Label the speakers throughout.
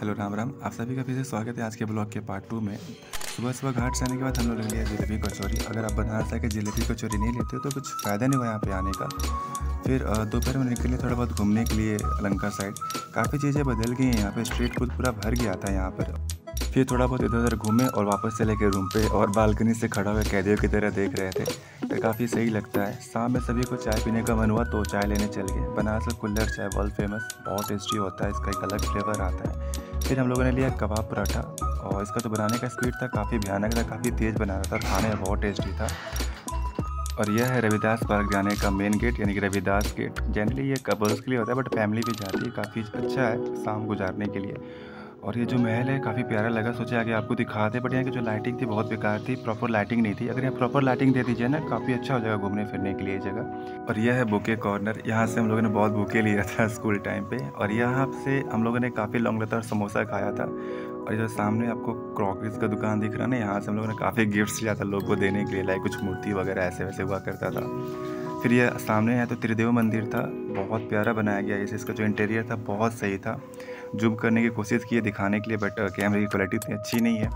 Speaker 1: Hello Ram Ram, आप सभी का फिर से स्वागत है आज के ब्लॉग के पार्ट टू में। सुबह सुबह घाट से आने के बाद हम लोग ले लिया जलेबी कचौरी। अगर आप बनारस आके जलेबी कचौरी नहीं लेते हो तो कुछ फ़ायदा नहीं हुआ यहाँ पे आने का। फिर दोपहर में निकले थोड़ा बहुत घूमने के लिए अलंका साइड काफ़ी चीज़ें बदल गई हैं यहाँ पर स्ट्रीट फ़ूड पूरा भर गया था यहाँ पर। फिर थोड़ा बहुत इधर उधर घूमे और वापस चले गए रूम पे और बालकनी से खड़ा हुए कैदियों की तरह देख रहे थे। तो काफ़ी सही लगता है। शाम में सभी को चाय पीने का मन हुआ तो चाय लेने चल गए। बनारस का कुल्लर चाय वर्ल्ड फ़ेमस बहुत टेस्टी होता है, इसका एक अलग फ्लेवर आता है। फिर हम लोगों ने लिया कबाब पराठा और इसका जो बनाने का स्पीड था, काफ़ी भयानक था, काफ़ी तेज़ बना रहा था खाने में बहुत टेस्टी था। और यह है रविदास पार्क जाने का मेन गेट यानी कि रविदास गेट जनरली ये कपल्स के लिए होता है बट फैमिली भी जाती है, काफ़ी अच्छा है शाम गुजारने के लिए। और ये जो महल है, काफ़ी प्यारा लगा, सोचा आगे आपको दिखा दिखाते बट यहाँ की जो लाइटिंग थी बहुत बेकार थी प्रॉपर लाइटिंग नहीं थी। अगर यहाँ प्रॉपर लाइटिंग दे दीजिए ना, काफ़ी अच्छा हो जाएगा घूमने फिरने के लिए जगह। और यह है बुके कॉर्नर यहाँ से हम लोगों ने बहुत बुके लिया था स्कूल टाइम पर और यहाँ से हम लोगों ने काफ़ी लॉन्ग लेता और समोसा खाया था। और जो सामने आपको क्रॉकरीज का दुकान दिख रहा है ना, यहाँ से हम लोगों ने काफ़ी गिफ्ट्स लिया था लोग को देने के लिए लाइक कुछ मूर्ति वगैरह ऐसे वैसे हुआ करता था। फिर ये सामने यहाँ तो त्रिदेव मंदिर था, बहुत प्यारा बनाया गया जैसे इसका जो इंटीरियर था, बहुत सही था। जूम करने की कोशिश की है, दिखाने के लिए बट कैमरे की क्वालिटी इतनी अच्छी नहीं है।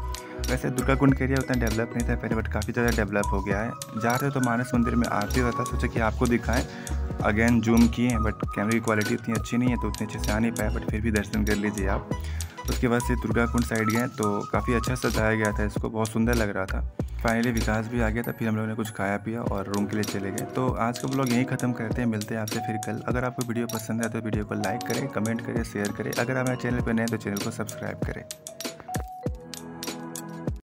Speaker 1: वैसे दुर्गा कुंड एरिया उतना डेवलप नहीं था पहले बट काफ़ी ज़्यादा डेवलप हो गया है। जा रहे हो तो मानस मंदिर में आरती होता सोचा कि आपको दिखाएँ। अगेन जूम किए बट कैमरे की क्वालिटी इतनी अच्छी नहीं है तो उतनी अच्छे से आ नहीं पाया बट फिर भी दर्शन कर लीजिए आप। उसके बाद से दुर्गा कुंड साइड गए तो काफ़ी अच्छा सजाया गया था, इसको बहुत सुंदर लग रहा था। फाइनली विकास भी आ गया था फिर हम लोगों ने कुछ खाया पिया और रूम के लिए चले गए। तो आज का ब्लॉग यहीं ख़त्म करते हैं, मिलते हैं आपसे फिर कल। अगर आपको वीडियो पसंद है तो वीडियो को लाइक करें कमेंट करें शेयर करें। अगर आप मेरे चैनल पर नए तो चैनल को सब्सक्राइब करें।